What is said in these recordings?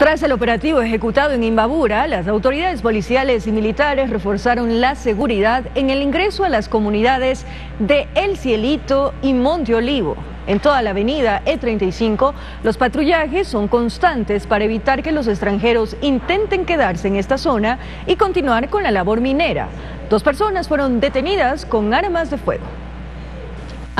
Tras el operativo ejecutado en Imbabura, las autoridades policiales y militares reforzaron la seguridad en el ingreso a las comunidades de El Cielito y Monte Olivo. En toda la avenida E35, los patrullajes son constantes para evitar que los extranjeros intenten quedarse en esta zona y continuar con la labor minera. Dos personas fueron detenidas con armas de fuego.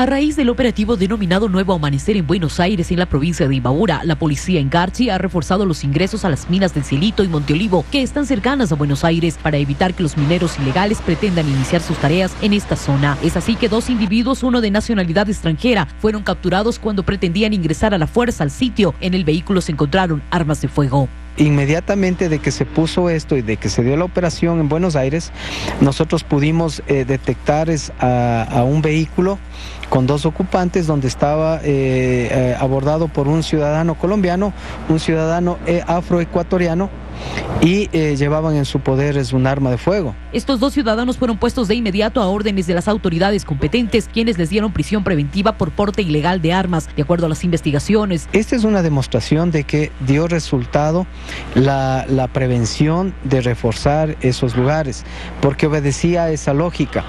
A raíz del operativo denominado Nuevo Amanecer en Buenos Aires, en la provincia de Imbabura, la policía en Garchi ha reforzado los ingresos a las minas del Cielito y Monteolivo, que están cercanas a Buenos Aires, para evitar que los mineros ilegales pretendan iniciar sus tareas en esta zona. Es así que dos individuos, uno de nacionalidad extranjera, fueron capturados cuando pretendían ingresar a la fuerza al sitio. En el vehículo se encontraron armas de fuego. Inmediatamente de que se puso esto y de que se dio la operación en Buenos Aires, nosotros pudimos eh, detectar a, un vehículo con dos ocupantes donde estaba eh, eh, abordado por un ciudadano colombiano, un ciudadano afroecuatoriano y eh, llevaban en su poder es un arma de fuego. Estos dos ciudadanos fueron puestos de inmediato a órdenes de las autoridades competentes, quienes les dieron prisión preventiva por porte ilegal de armas, de acuerdo a las investigaciones. Esta es una demostración de que dio resultado la, prevención de reforzar esos lugares, porque obedecía a esa lógica.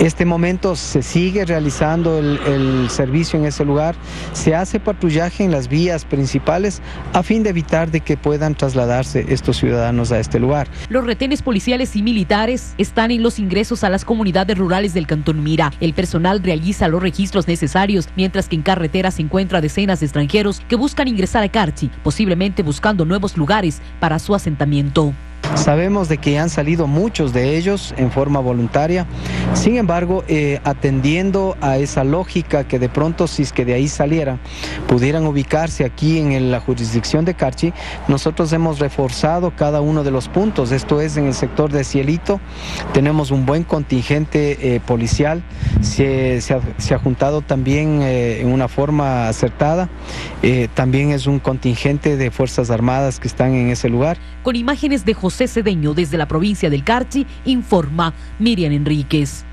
Este momento se sigue realizando el, el servicio en ese lugar, se hace patrullaje en las vías principales a fin de evitar de que puedan trasladarse estos ciudadanos a este lugar. Los retenes policiales y militares están en los ingresos a las comunidades rurales del Cantón Mira. El personal realiza los registros necesarios, mientras que en carretera se encuentra decenas de extranjeros que buscan ingresar a Carchi, posiblemente buscando nuevos lugares para su asentamiento. Sabemos de que han salido muchos de ellos en forma voluntaria, sin embargo, eh, atendiendo a esa lógica que de pronto si es que de ahí salieran, pudieran ubicarse aquí en la jurisdicción de Carchi, nosotros hemos reforzado cada uno de los puntos, esto es en el sector de Cielito, tenemos un buen contingente eh, policial, se, ha, juntado también eh, en una forma acertada, también es un contingente de Fuerzas Armadas que están en ese lugar. Con imágenes de José Cedeño desde la provincia del Carchi, informa Miriam Enríquez.